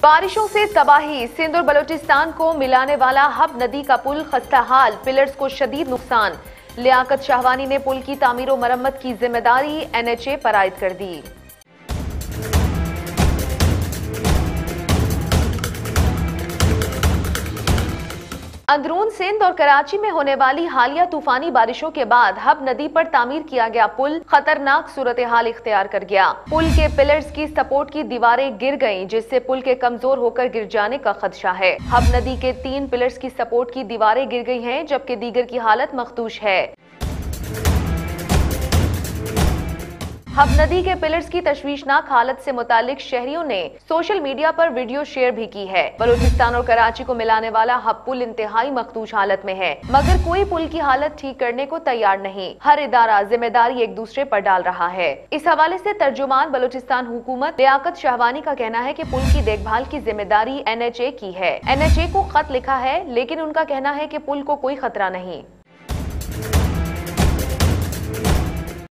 बारिशों से तबाही। सिंध और बलोचिस्तान को मिलाने वाला हब नदी का पुल खस्ता हाल पिलर्स को शदीद नुकसान। लियाकत शाहवानी ने पुल की तामीर मरम्मत की ज़िम्मेदारी एनएचए पर आयद कर दी। अंदरून सिंध और कराची में होने वाली हालिया तूफानी बारिशों के बाद हब नदी पर तामीर किया गया पुल खतरनाक सूरत हाल इख्तियार कर गया। पुल के पिलर्स की सपोर्ट की दीवारें गिर गई जिससे पुल के कमज़ोर होकर गिर जाने का खदशा है। हब नदी के तीन पिलर्स की सपोर्ट की दीवारें गिर गई है, जबकि दीगर की हालत मखदूश है। हब नदी के पिलर्स की तशवीशनाक हालत से मुतालिक शहरियों ने सोशल मीडिया पर वीडियो शेयर भी की है। बलूचिस्तान और कराची को मिलाने वाला हब पुल इंतहाई मखदूश हालत में है, मगर कोई पुल की हालत ठीक करने को तैयार नहीं। हर इदारा ज़िम्मेदारी एक दूसरे पर डाल रहा है। इस हवाले से तर्जुमान बलूचिस्तान हुकूमत लियाकत शाहवानी का कहना है की पुल की देखभाल की ज़िम्मेदारी एन एच ए की है। एन एच ए को खत लिखा है, लेकिन उनका कहना है की पुल को कोई खतरा नहीं।